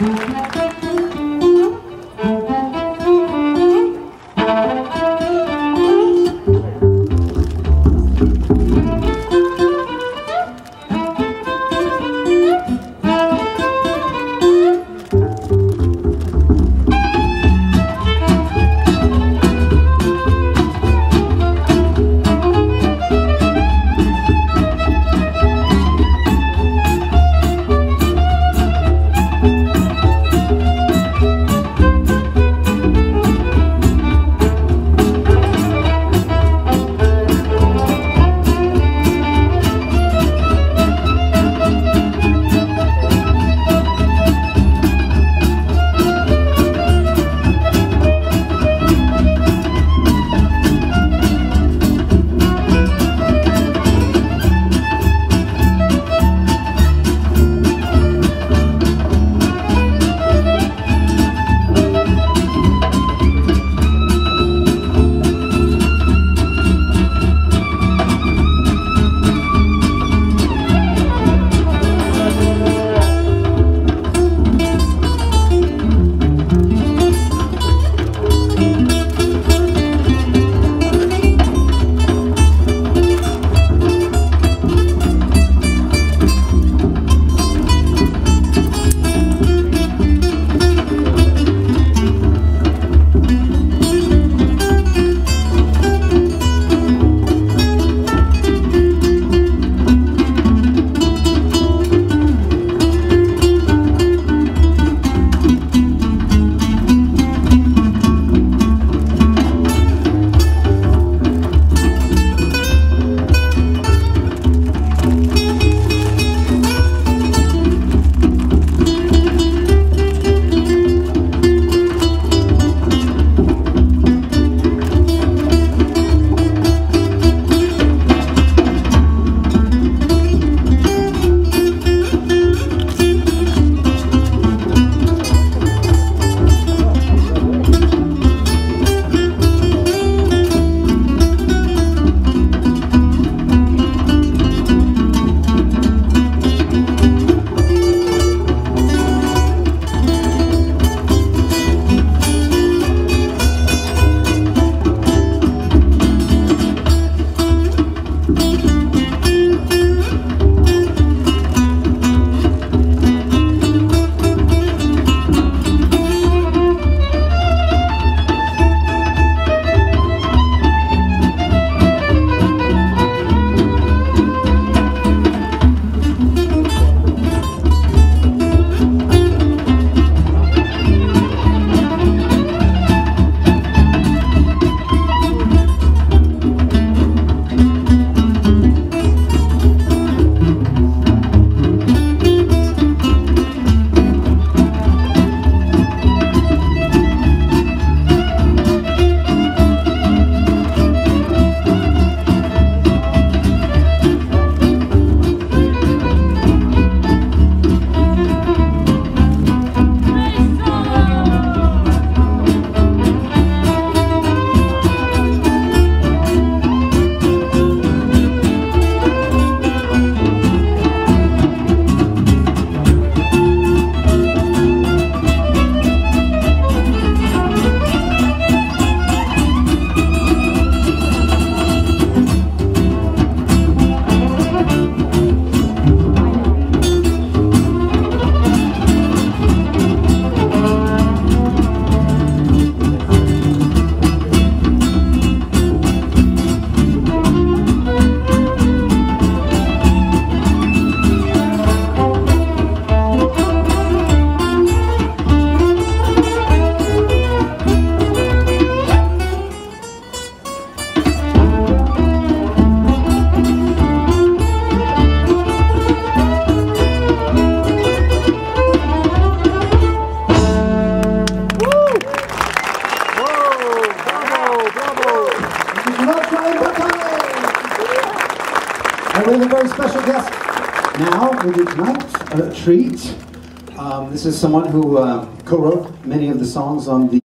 Thank. And we have a very special guest now with you tonight, a treat. Um, this is someone who uh, co-wrote many of the songs on the